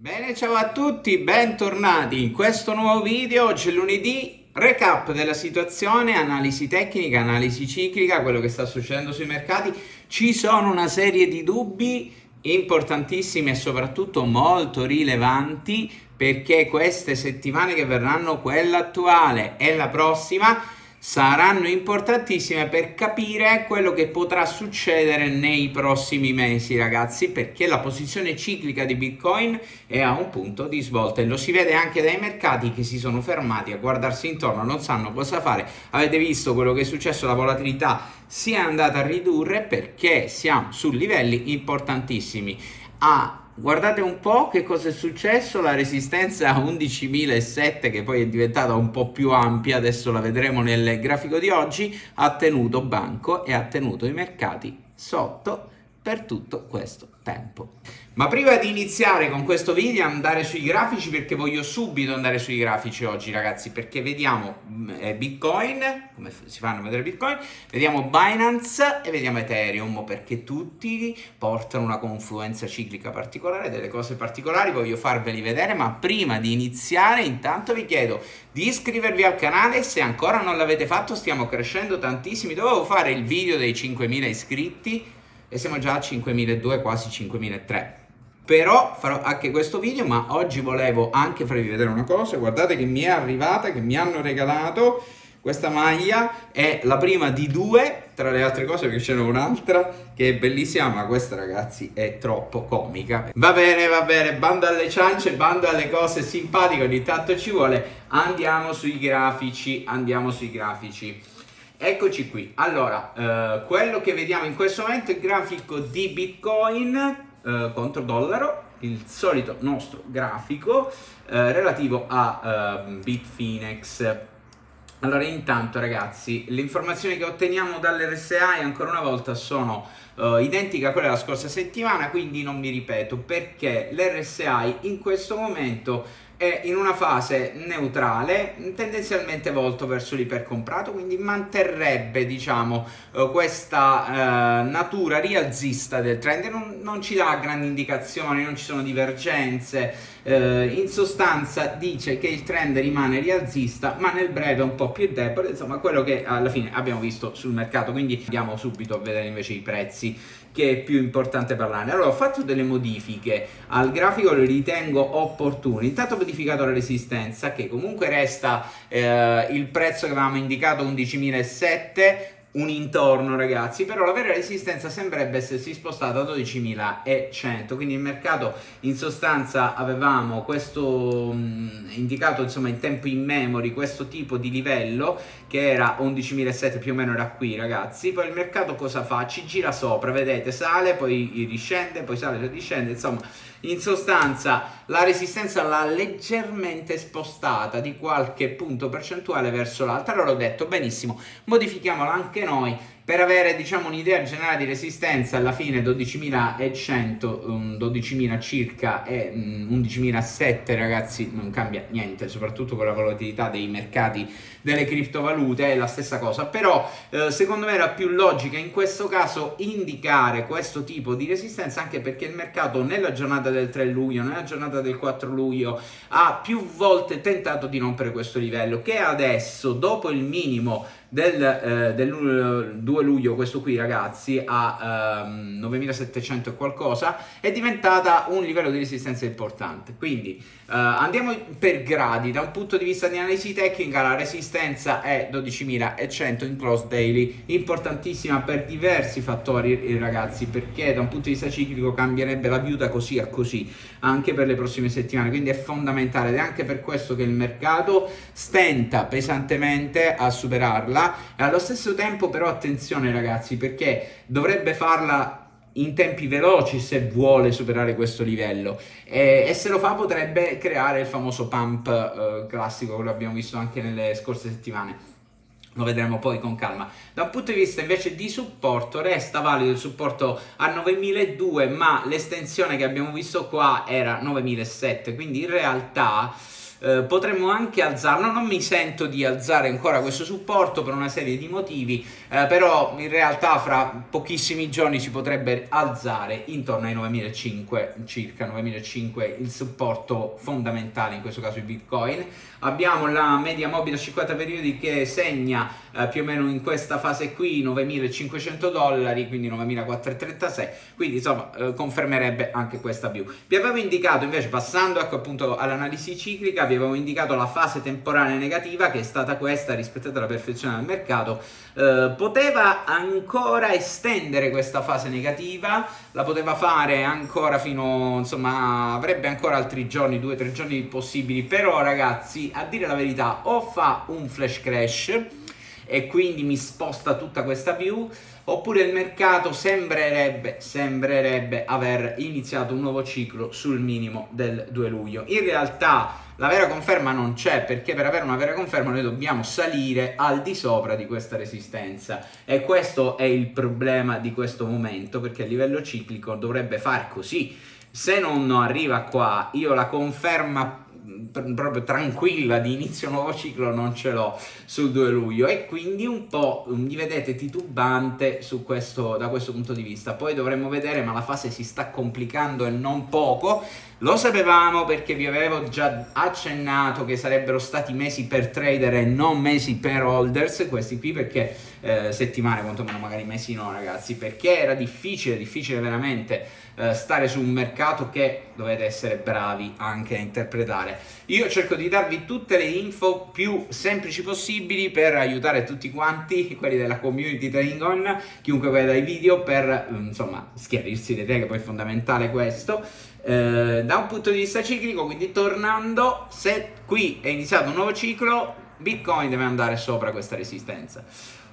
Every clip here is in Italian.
Bene, ciao a tutti, bentornati in questo nuovo video. Oggi è lunedì, recap della situazione, analisi tecnica, analisi ciclica, quello che sta succedendo sui mercati. Ci sono una serie di dubbi importantissimi e soprattutto molto rilevanti perché queste settimane che verranno, quella attuale e la prossima, saranno importantissime per capire quello che potrà succedere nei prossimi mesi ragazzi perché la posizione ciclica di bitcoin è a un punto di svolta e lo si vede anche dai mercati che si sono fermati a guardarsi intorno non sanno cosa fare. Avete visto quello che è successo? La volatilità si è andata a ridurre perché siamo su livelli importantissimi. A Guardate un po' che cosa è successo, la resistenza a 11.007 che poi è diventata un po' più ampia, adesso la vedremo nel grafico di oggi, ha tenuto banco e ha tenuto i mercati sotto per tutto questo tempo. Ma prima di iniziare con questo video andare sui grafici perché voglio subito andare sui grafici oggi ragazzi perché vediamo mm, eh, Bitcoin, come si fanno a vedere Bitcoin, vediamo Binance e vediamo Ethereum perché tutti portano una confluenza ciclica particolare, delle cose particolari, voglio farveli vedere ma prima di iniziare intanto vi chiedo di iscrivervi al canale se ancora non l'avete fatto stiamo crescendo tantissimi, dovevo fare il video dei 5.000 iscritti e siamo già a 5.200 quasi 5.300 però farò anche questo video ma oggi volevo anche farvi vedere una cosa. Guardate che mi è arrivata che mi hanno regalato questa maglia. È la prima di due tra le altre cose perché c'è un'altra che è bellissima ma questa ragazzi è troppo comica. Va bene va bene bando alle ciance bando alle cose simpatiche ogni tanto ci vuole. Andiamo sui grafici andiamo sui grafici. Eccoci qui. Allora eh, quello che vediamo in questo momento è il grafico di bitcoin eh, contro dollaro, il solito nostro grafico eh, relativo a eh, Bitfinex. Allora, intanto ragazzi, le informazioni che otteniamo dall'RSI ancora una volta sono uh, identiche a quelle della scorsa settimana, quindi non mi ripeto perché l'RSI in questo momento è in una fase neutrale, tendenzialmente volto verso l'ipercomprato, quindi manterrebbe diciamo eh, questa uh, natura rialzista del trend, non, non, ci dà grandi indicazioni, non ci sono divergenze, uh, in sostanza dice che il trend rimane rialzista, ma nel breve un po' più debole, insomma quello che alla fine abbiamo visto sul mercato, quindi andiamo subito a vedere invece i prezzi che è più importante parlare. Allora, ho fatto delle modifiche al grafico, le ritengo opportune. Intanto ho modificato la resistenza, che comunque resta eh, il prezzo che avevamo indicato 11.007 un intorno ragazzi però la vera resistenza sembrerebbe essersi spostata a 12.100 quindi il mercato in sostanza avevamo questo mh, indicato insomma in tempo in memory questo tipo di livello che era 11.007 più o meno era qui ragazzi poi il mercato cosa fa? ci gira sopra vedete sale poi riscende poi sale e riscende insomma in sostanza la resistenza l'ha leggermente spostata di qualche punto percentuale verso l'alto. Allora ho detto benissimo, modifichiamola anche noi per avere diciamo un'idea generale di resistenza alla fine 12.100 12.000 circa e 11.007 ragazzi non cambia niente soprattutto con la volatilità dei mercati delle criptovalute è la stessa cosa. Però eh, secondo me era più logica in questo caso indicare questo tipo di resistenza anche perché il mercato nella giornata del 3 luglio nella giornata del 4 luglio ha più volte tentato di rompere questo livello che adesso dopo il minimo del, eh, del 2 luglio, questo qui ragazzi, a ehm, 9700 e qualcosa, è diventata un livello di resistenza importante. Quindi eh, andiamo per gradi, da un punto di vista di analisi tecnica la resistenza è 12100 in cross daily, importantissima per diversi fattori eh, ragazzi, perché da un punto di vista ciclico cambierebbe la view così a così, anche per le prossime settimane, quindi è fondamentale ed è anche per questo che il mercato stenta pesantemente a superarla farla e allo stesso tempo però attenzione ragazzi perché dovrebbe farla in tempi veloci se vuole superare questo livello e, e se lo fa potrebbe creare il famoso pump eh, classico che abbiamo visto anche nelle scorse settimane lo vedremo poi con calma. Da un punto di vista invece di supporto, resta valido il supporto a 9002, ma l'estensione che abbiamo visto qua era 9007, quindi in realtà eh, potremmo anche alzarlo, non mi sento di alzare ancora questo supporto per una serie di motivi, eh, però in realtà fra pochissimi giorni si potrebbe alzare intorno ai 9.500 circa 9.500 il supporto fondamentale in questo caso il bitcoin abbiamo la media mobile a 50 periodi che segna eh, più o meno in questa fase qui 9.500 dollari quindi 9.436 quindi insomma eh, confermerebbe anche questa view vi avevo indicato invece passando ecco appunto all'analisi ciclica vi avevo indicato la fase temporale negativa che è stata questa rispettata alla perfezione del mercato. Eh, poteva ancora estendere questa fase negativa? La poteva fare ancora fino insomma avrebbe ancora altri giorni due o tre giorni possibili. Però ragazzi a dire la verità o fa un flash crash e quindi mi sposta tutta questa view oppure il mercato sembrerebbe, sembrerebbe aver iniziato un nuovo ciclo sul minimo del 2 luglio. In realtà la vera conferma non c'è perché per avere una vera conferma noi dobbiamo salire al di sopra di questa resistenza e questo è il problema di questo momento perché a livello ciclico dovrebbe far così. Se non arriva qua, io la conferma proprio tranquilla di inizio nuovo ciclo non ce l'ho sul 2 luglio. E quindi un po' mi vedete titubante questo, da questo punto di vista. Poi dovremmo vedere ma la fase si sta complicando e non poco. Lo sapevamo perché vi avevo già accennato che sarebbero stati mesi per trader e non mesi per holders questi qui perché eh, settimane quantomeno magari mesi no ragazzi perché era difficile difficile veramente eh, stare su un mercato che dovete essere bravi anche a interpretare. Io cerco di darvi tutte le info più semplici possibili per aiutare tutti quanti, quelli della community Trading On, chiunque veda i video, per insomma schiarirsi le idee, che poi è fondamentale questo. Eh, da un punto di vista ciclico, quindi tornando, se qui è iniziato un nuovo ciclo, Bitcoin deve andare sopra questa resistenza.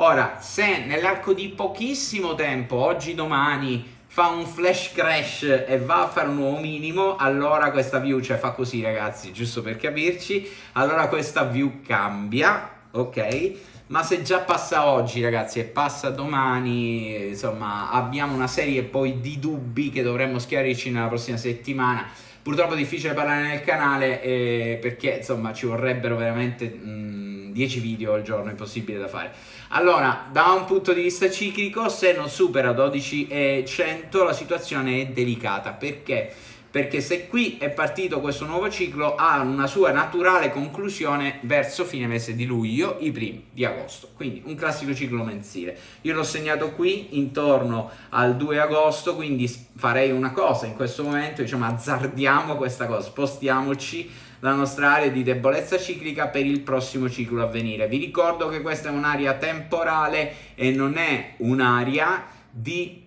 Ora, se nell'arco di pochissimo tempo, oggi, domani, fa un flash crash e va a fare un nuovo minimo, allora questa view, cioè fa così ragazzi, giusto per capirci, allora questa view cambia, ok? Ma se già passa oggi ragazzi e passa domani, insomma abbiamo una serie poi di dubbi che dovremmo schiarirci nella prossima settimana. Purtroppo è difficile parlare nel canale eh, perché insomma ci vorrebbero veramente... Mh, 10 video al giorno, impossibile da fare. Allora, da un punto di vista ciclico, se non supera 12,100 la situazione è delicata. Perché? Perché se qui è partito questo nuovo ciclo ha una sua naturale conclusione verso fine mese di luglio, i primi di agosto. Quindi un classico ciclo mensile. Io l'ho segnato qui intorno al 2 agosto, quindi farei una cosa in questo momento, diciamo azzardiamo questa cosa, spostiamoci la nostra area di debolezza ciclica per il prossimo ciclo a venire. Vi ricordo che questa è un'area temporale e non è un'area di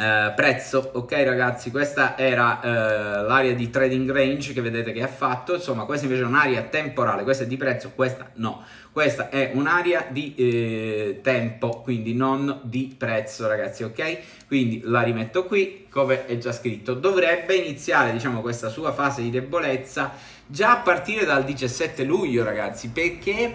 eh, prezzo, ok ragazzi, questa era eh, l'area di trading range che vedete che ha fatto, insomma questa invece è un'area temporale, questa è di prezzo, questa no, questa è un'area di eh, tempo, quindi non di prezzo ragazzi, ok? Quindi la rimetto qui, come è già scritto, dovrebbe iniziare diciamo questa sua fase di debolezza già a partire dal 17 luglio ragazzi, perché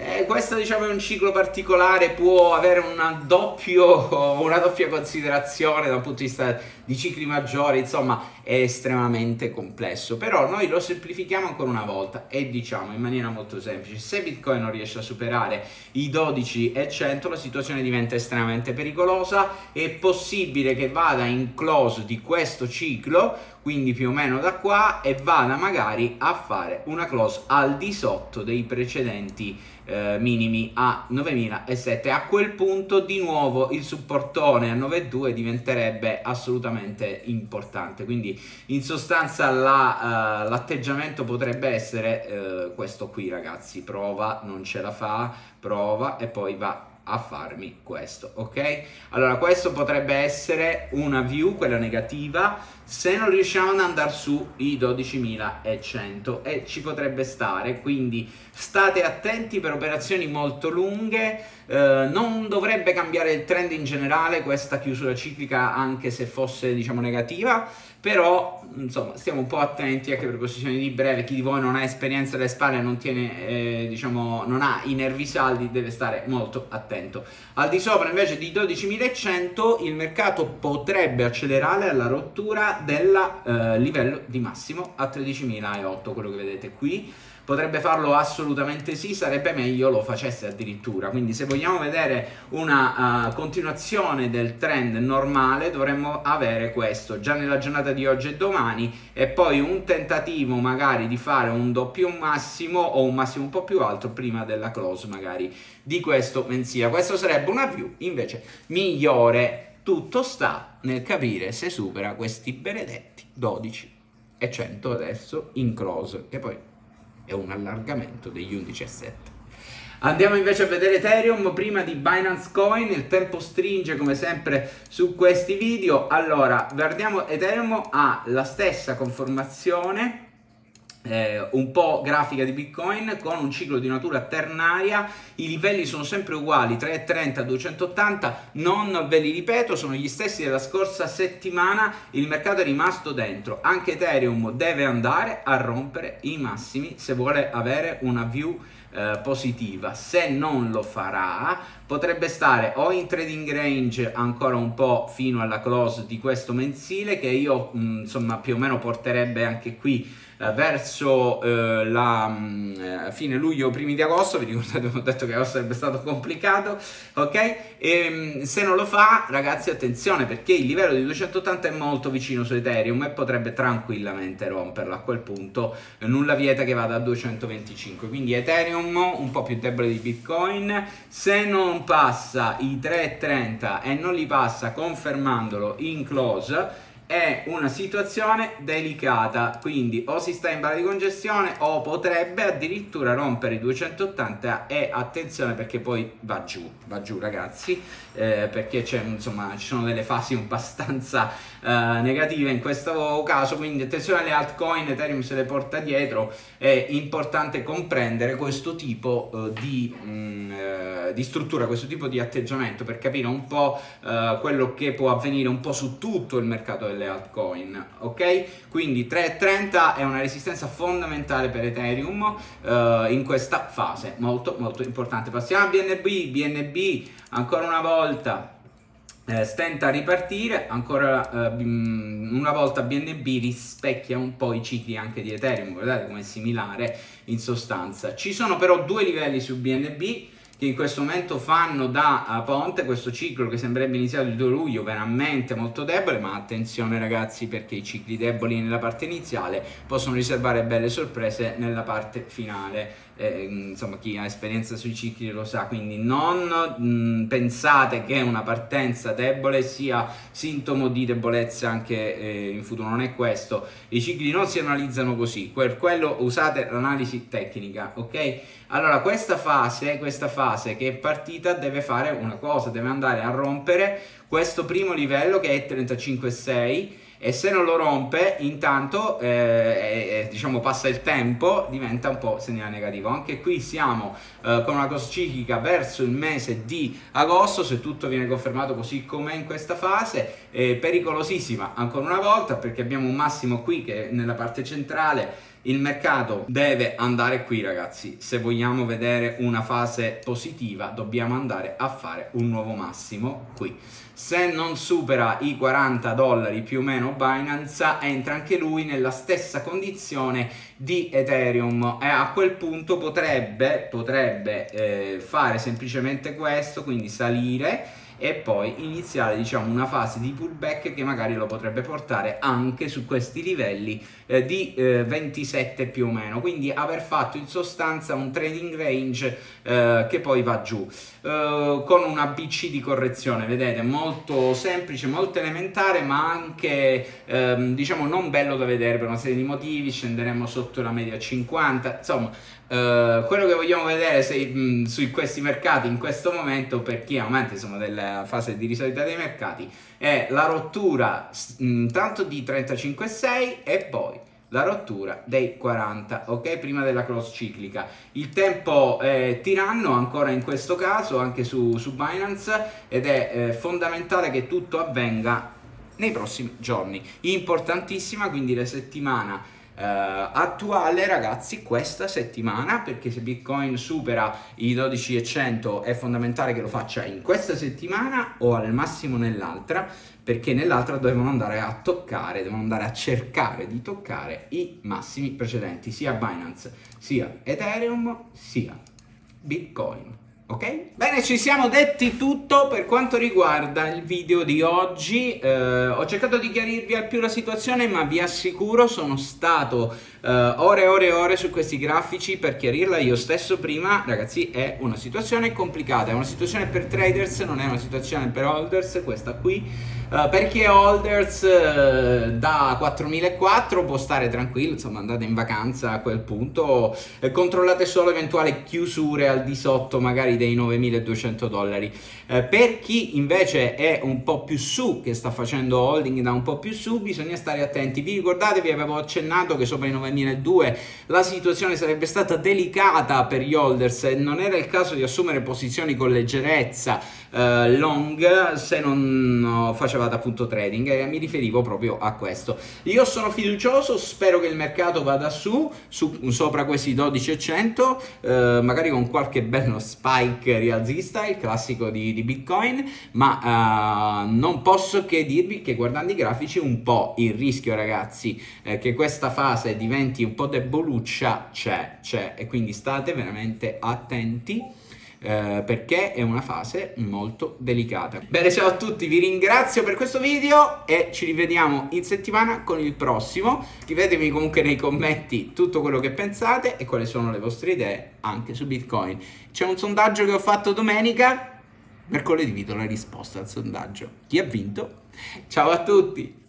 eh, questo diciamo è un ciclo particolare, può avere una, doppio, una doppia considerazione dal punto di vista di cicli maggiori, insomma è estremamente complesso, però noi lo semplifichiamo ancora una volta e diciamo in maniera molto semplice, se Bitcoin non riesce a superare i 12 e 100 la situazione diventa estremamente pericolosa, è possibile che vada in close di questo ciclo, quindi più o meno da qua e vada magari a fare una close al di sotto dei precedenti eh, minimi a 9007 a quel punto di nuovo il supportone a 9.2 diventerebbe assolutamente importante. Quindi in sostanza la, uh, l'atteggiamento potrebbe essere uh, questo qui ragazzi. Prova non ce la fa prova e poi va a farmi questo, ok? Allora questo potrebbe essere una view, quella negativa, se non riusciamo ad andare su i 12.100 e ci potrebbe stare, quindi state attenti per operazioni molto lunghe, eh, non dovrebbe cambiare il trend in generale questa chiusura ciclica anche se fosse diciamo negativa, però insomma stiamo un po' attenti anche per posizioni di breve, chi di voi non ha esperienza alle spalle, non tiene, eh, diciamo, non ha i nervi saldi, deve stare molto attento. Al di sopra invece di 12.100 il mercato potrebbe accelerare alla rottura del eh, livello di massimo a 13.008, quello che vedete qui potrebbe farlo assolutamente sì, sarebbe meglio lo facesse addirittura. Quindi se vogliamo vedere una uh, continuazione del trend normale dovremmo avere questo già nella giornata di oggi e domani e poi un tentativo magari di fare un doppio massimo o un massimo un po' più alto prima della close magari di questo mensile. Questo sarebbe una view invece migliore. Tutto sta nel capire se supera questi benedetti 12 e 100 adesso in close che poi è un allargamento degli 11,7. Andiamo invece a vedere Ethereum prima di Binance Coin, il tempo stringe come sempre su questi video. Allora, guardiamo Ethereum ha la stessa conformazione eh, un po' grafica di Bitcoin con un ciclo di natura ternaria, i livelli sono sempre uguali, 330, 280, non ve li ripeto, sono gli stessi della scorsa settimana, il mercato è rimasto dentro, anche Ethereum deve andare a rompere i massimi se vuole avere una view eh, positiva. Se non lo farà, potrebbe stare o in trading range ancora un po' fino alla close di questo mensile, che io mm, insomma più o meno porterebbe anche qui verso eh, la mm, fine luglio, primi di agosto. Vi ricordate, ho detto che agosto sarebbe stato complicato, ok? E, mh, se non lo fa, ragazzi, attenzione perché il livello di 280 è molto vicino su Ethereum e potrebbe tranquillamente romperlo a quel punto. Nulla vieta che vada a 225. Quindi Ethereum un po' più debole di Bitcoin, se non passa i 3,30 e non li passa confermandolo in close, è una situazione delicata, quindi o si sta in barra di congestione o potrebbe addirittura rompere i 280 e attenzione perché poi va giù, va giù ragazzi, eh, perché insomma, ci sono delle fasi abbastanza eh, negative in questo caso, quindi attenzione alle altcoin, Ethereum se le porta dietro, è importante comprendere questo tipo eh, di, mh, mm, eh, di, struttura, questo tipo di atteggiamento per capire un po' eh, quello che può avvenire un po' su tutto il mercato del delle altcoin, ok? Quindi 3,30 è una resistenza fondamentale per Ethereum in questa fase, molto molto importante. Passiamo a BNB, BNB ancora una volta eh, stenta a ripartire, ancora eh, una volta BNB rispecchia un po' i cicli anche di Ethereum, guardate come è similare in sostanza. Ci sono però due livelli su BNB, che in questo momento fanno da ponte questo ciclo che sembrerebbe iniziato il 2 luglio veramente molto debole ma attenzione ragazzi perché i cicli deboli nella parte iniziale possono riservare belle sorprese nella parte finale eh, insomma chi ha esperienza sui cicli lo sa quindi non mh, pensate che una partenza debole sia sintomo di debolezza anche eh, in futuro. Non è questo. I cicli non si analizzano così. Per quello usate l'analisi tecnica ok? Allora questa fase questa fase che è partita deve fare una cosa, deve andare a rompere questo primo livello che è 35,6 e se non lo rompe intanto eh, eh, diciamo passa il tempo diventa un po' segnale negativo. Anche qui siamo eh, con una cosa ciclica verso il mese di agosto se tutto viene confermato così com'è in questa fase pericolosissima ancora una volta perché abbiamo un massimo qui che nella parte centrale il mercato deve andare qui ragazzi, se vogliamo vedere una fase positiva dobbiamo andare a fare un nuovo massimo qui. Se non supera i 40 dollari più o meno Binance entra anche lui nella stessa condizione di Ethereum e a quel punto potrebbe, potrebbe eh, fare semplicemente questo, quindi salire e poi iniziare diciamo una fase di pullback che magari lo potrebbe portare anche su questi livelli eh, di eh, 27 più o meno. Quindi aver fatto in sostanza un trading range eh, che poi va giù. Eh, con una BC di correzione vedete molto semplice molto elementare ma anche ehm, diciamo non bello da vedere per una serie di motivi. Scenderemo sotto la media 50 insomma Uh, quello che vogliamo vedere se, mh, su questi mercati in questo momento per chi è insomma, della fase di risalita dei mercati è la rottura intanto di 35,6 e poi la rottura dei 40 ok prima della cross ciclica il tempo è tiranno ancora in questo caso anche su, su Binance ed è eh, fondamentale che tutto avvenga nei prossimi giorni. Importantissima quindi la settimana attuale ragazzi questa settimana perché se bitcoin supera i 12,100 è fondamentale che lo faccia in questa settimana o al massimo nell'altra perché nell'altra devono andare a toccare devono andare a cercare di toccare i massimi precedenti sia Binance sia Ethereum sia bitcoin Ok? Bene, ci siamo detti tutto per quanto riguarda il video di oggi. Eh, ho cercato di chiarirvi al più la situazione, ma vi assicuro sono stato eh, ore e ore e ore su questi grafici per chiarirla io stesso prima. Ragazzi, è una situazione complicata, è una situazione per traders, non è una situazione per holders, questa qui. Uh, per chi è holders uh, da 4004 può stare tranquillo, insomma andate in vacanza a quel punto, eh, controllate solo eventuali chiusure al di sotto magari dei 9200 dollari. Uh, per chi invece è un po' più su, che sta facendo holding da un po' più su, bisogna stare attenti. Vi ricordate, vi avevo accennato che sopra i 9002 la situazione sarebbe stata delicata per gli holders e non era il caso di assumere posizioni con leggerezza long se non facevate facevate appunto trading e mi riferivo proprio a questo. Io sono fiducioso, spero che il mercato vada su, su sopra questi 12,100, eh, magari con qualche bello spike rialzista, il classico di, di Bitcoin, ma eh, non posso che dirvi che guardando i grafici un po' il rischio ragazzi eh, che questa fase diventi un po' deboluccia c'è, c'è e quindi state veramente attenti eh, perché è una fase molto delicata. Bene, ciao a tutti, vi ringrazio per questo video e ci rivediamo in settimana con il prossimo. Scrivetemi comunque nei commenti tutto quello che pensate e quali sono le vostre idee anche su Bitcoin. C'è un sondaggio che ho fatto domenica, mercoledì vi do la risposta al sondaggio. Chi ha vinto? Ciao a tutti!